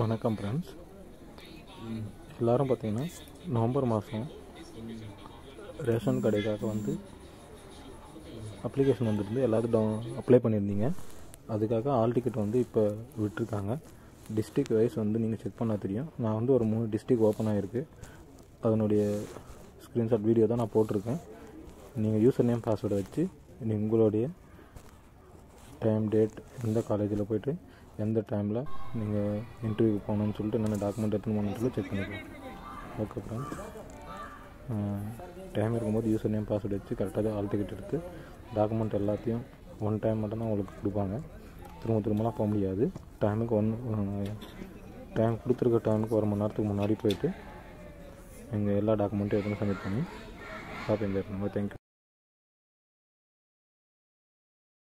வணக்கம் ஃப்ரெண்ட்ஸ் எல்லோரும் பார்த்தீங்கன்னா நவம்பர் மாதம் ரேஷன் கடைக்காக வந்து அப்ளிகேஷன் வந்துருந்து எல்லாத்தையும் டவுன் அப்ளை பண்ணியிருந்தீங்க. அதுக்காக ஆல் டிக்கெட் வந்து இப்போ விட்டுருக்காங்க. டிஸ்ட்ரிக் வைஸ் வந்து நீங்கள் செக் பண்ணால் தெரியும். நான் வந்து ஒரு மூணு டிஸ்ட்ரிக் ஓப்பன் ஆகிருக்கு அதனுடைய ஸ்க்ரீன்ஷாட் வீடியோ தான் நான் போட்டிருக்கேன். நீங்கள் யூசர் நேம் பாஸ்வேர்டை வச்சு நீங்கள் உங்களுடைய டைம் டேட் எந்த காலேஜில் போயிட்டு எந்த டைமில் நீங்கள் இன்டர்வியூக்கு போகணும்னு சொல்லிட்டு என்னென்ன டாக்குமெண்ட் எடுத்துன்னு போகணும்னு சொல்லி செக் பண்ணிக்கலாம். ஓகே ஃப்ரெண்ட்ஸ் டைம் இருக்கும்போது யூசர் நேம் பாஸ்வேர்டு வச்சு கரெக்டாக ஆல் டிக்கெட் எடுத்து டாக்குமெண்ட் எல்லாத்தையும் ஒன் டைம் மட்டும் தான் உங்களுக்கு கொடுப்பாங்க. திரும்ப திரும்பலாம் போக முடியாது. டைமுக்கு ஒன் டைம் கொடுத்துருக்க டைமுக்கு ஒரு மணி நேரத்துக்கு முன்னாடி போயிட்டு எங்கள் எல்லா டாக்குமெண்ட்டும் எடுத்து சப்மிட் பண்ணி ஷாப்பிங் என்ஜாய் தேங்க்யூ